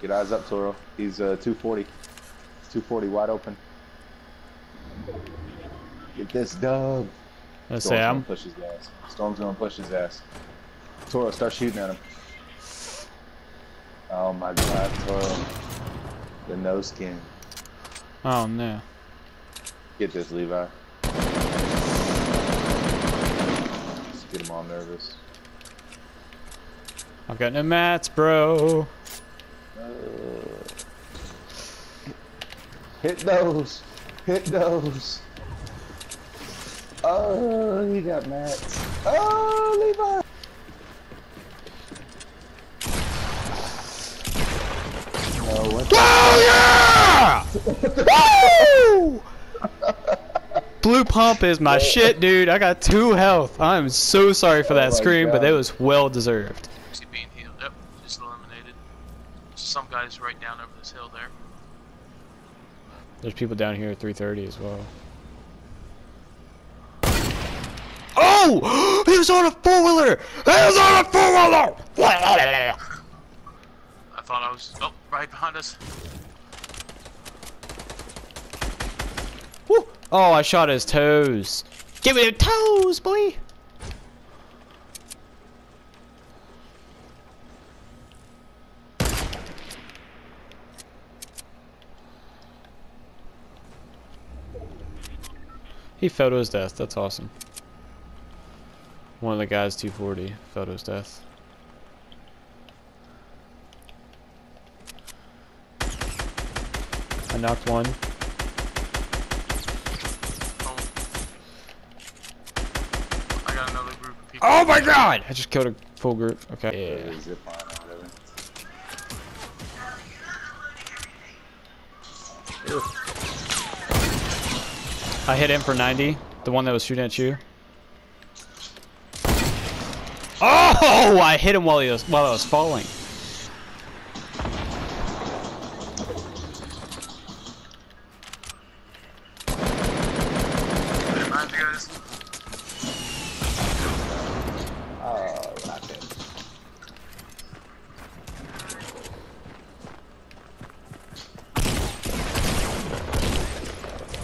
Get eyes up, Toro. He's uh, 240. 240 wide open. Get this dub. Let's Storm's say gonna I'm. push his ass. Storm's gonna push his ass. Toro, start shooting at him. Oh my god, Toro. The no skin. Oh no. Get this, Levi. Just get him all nervous. I've got no mats, bro. Uh, hit those. Hit those. Oh, he got mats. Oh, Levi. Oh, what Oh yeah! Woo! Blue pump is my shit, dude. I got two health. I'm so sorry for Oh that my scream, but God. it was well deserved. Is he being healed? Yep, just eliminated. Some guys right down over this hill there. There's people down here at 3:30 as well. Oh! He was on a four wheeler. He was on a four wheeler. I thought I was. Oh, right behind us. Woo. Oh, I shot his toes. Give me the toes, boy. He fell to his death. That's awesome. One of the guys, 240, fell to his death. I knocked one. Oh. I got another group of people. Oh my god! I just killed a full group. Okay. Yeah, zip line or whatever. I hit him for 90. The one that was shooting at you. Oh! I hit him while he was while I was falling.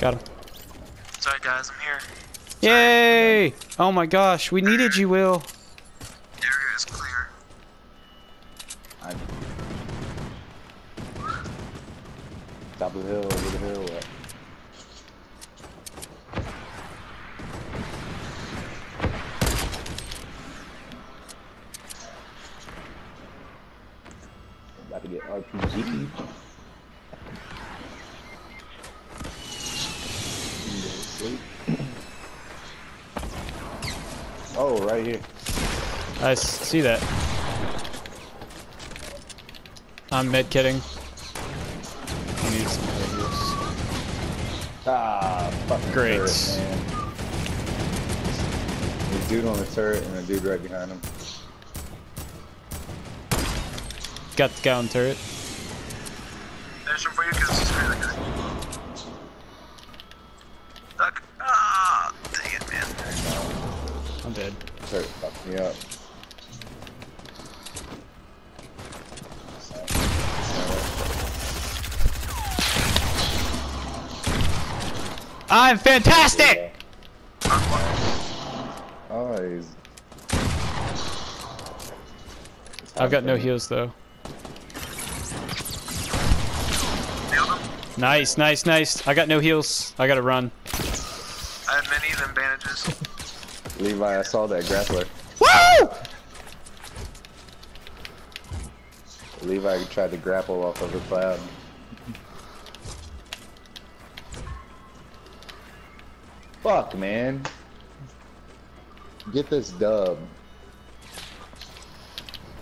Got him. Sorry guys, I'm here. Yay! Oh my gosh, we needed you, Will. The area is clear. I'm... Top of the hill, over the hill. What? About to get RPG. Sleep. Oh, right here. I see that. I'm med kitting. I need some heals. Ah, fucking Great. turret, man. There's a dude on the turret and a dude right behind him. Got the guy on turret. There's room for you because this really good. Duck. Ah, dang it, man. I'm dead. Turret fucked me up. I'm fantastic! Oh, he's. I've got no heals though. Nice, nice, nice. I got no heals. I gotta run. I have many of them bandages. Levi, I saw that grappler. Woo! Levi tried to grapple off of the cloud. Fuck, man. Get this dub.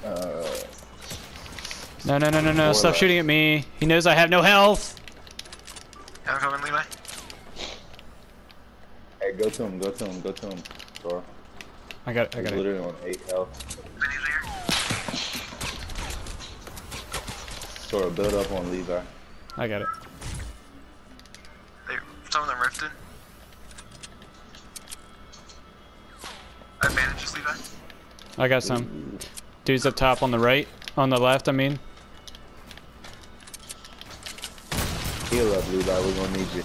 Uh, No, no, no, no, no. Stop shooting at me. He knows I have no health. Yeah, I'm coming, Levi. hey, go to him, go to him, go to him. Thor. I got, it, I He's got it. literally on 8 health. Sort of build up on Levi. I got it. They, some of them rifted. I have Levi. I got some. Dude's up top on the right. On the left, I mean. Heal up, Levi. We're gonna need you.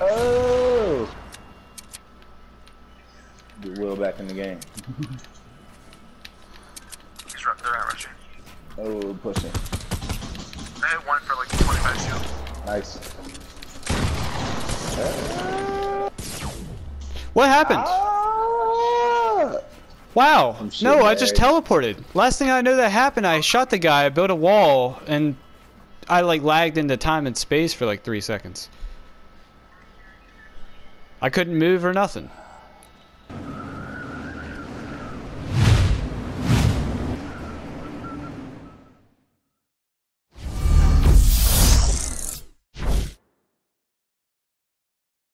Oh. Get Will back in the game. He's right there, rushing. Oh, pushing. I hit one for like 25 shield. Nice. What happened? Ah! Wow. No, I just teleported. Last thing I know that happened, I shot the guy, I built a wall, and I like lagged into time and space for like three seconds. I couldn't move or nothing.